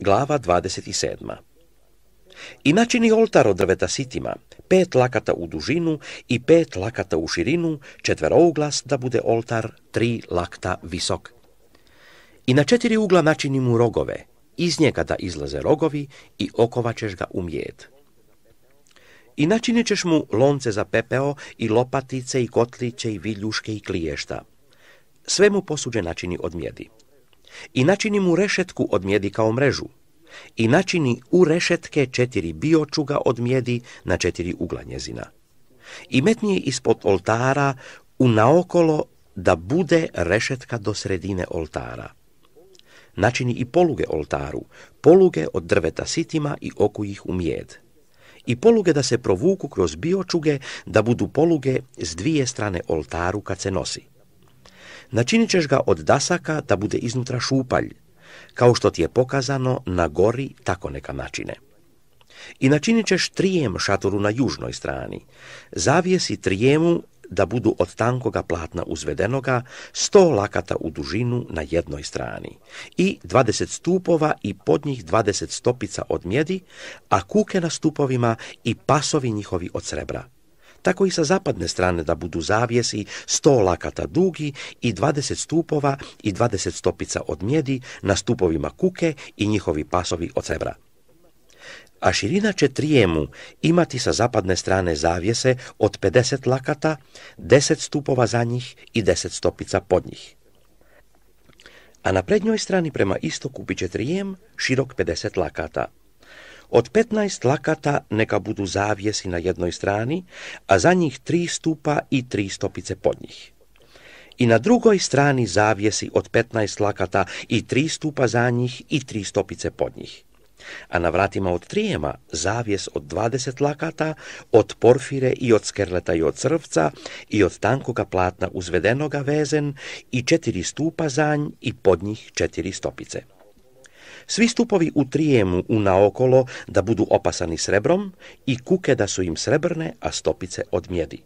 Glava 27. I načini oltar od drveta sitima, pet lakata u dužinu i pet lakata u širinu, četverouglas da bude oltar, tri lakta visok. I na četiri ugla načini mu rogove, iz njega da izlaze rogovi i okovačeš ga u mjed. I načinit ćeš mu lonce za pepeo i lopatice i kotliće i viljuške i kliješta. Sve mu posuđe načini od mjedi. I načini mu rešetku od mjedi kao mrežu. I načini u rešetke četiri biočuga od mjedi na četiri ugla njezina. I metnije ispod oltara u naokolo da bude rešetka do sredine oltara. Načini i poluge oltaru, poluge od drveta sitima i oku ih u mjed i poluge da se provuku kroz biočuge, da budu poluge s dvije strane oltaru kad se nosi. Načinit ćeš ga od dasaka da bude iznutra šupalj, kao što ti je pokazano na gori tako neka načine. I načinit ćeš trijem šatoru na južnoj strani, zavijesi trijemu da budu od tankoga platna uzvedenoga, sto lakata u dužinu na jednoj strani i dvadeset stupova i pod njih dvadeset stopica od mjedi, a kuke na stupovima i pasovi njihovi od srebra. Tako i sa zapadne strane da budu zavjesi sto lakata dugi i dvadeset stupova i dvadeset stopica od mjedi na stupovima kuke i njihovi pasovi od srebra a širina će trijemu imati sa zapadne strane zavjese od 50 lakata, 10 stupova za njih i 10 stopica pod njih. A na prednjoj strani prema istoku bit će trijem širok 50 lakata. Od 15 lakata neka budu zavjesi na jednoj strani, a za njih tri stupa i tri stopice pod njih. I na drugoj strani zavjesi od 15 lakata i tri stupa za njih i tri stopice pod njih a na vratima od trijema zavjes od dvadeset lakata, od porfire i od skerleta i od crvca i od tankoga platna uzvedenoga vezen i četiri stupa zanj i pod njih četiri stopice. Svi stupovi u trijemu u naokolo da budu opasani srebrom i kuke da su im srebrne, a stopice od mjedi.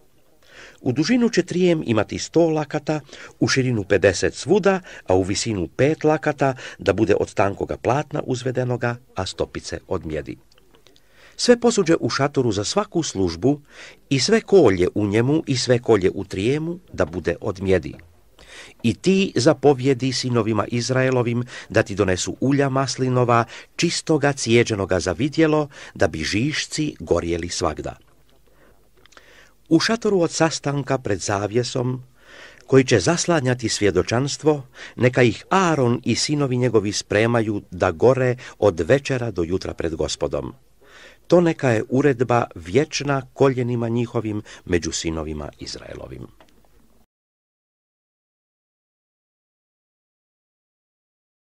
U dužinu će trijem imati sto lakata, u širinu 50 svuda, a u visinu pet lakata, da bude od tankoga platna uzvedenoga, a stopice od mjedi. Sve posuđe u šatoru za svaku službu i sve kolje u njemu i sve kolje u trijemu da bude od mjedi. I ti zapovjedi sinovima Izraelovim da ti donesu ulja maslinova, čistoga cijeđenoga za vidjelo, da bi žišci gorjeli svagda. U šatoru od sastanka pred zavjesom, koji će zaslanjati svjedočanstvo, neka ih Aaron i sinovi njegovi spremaju da gore od večera do jutra pred gospodom. To neka je uredba vječna koljenima njihovim među sinovima Izraelovim.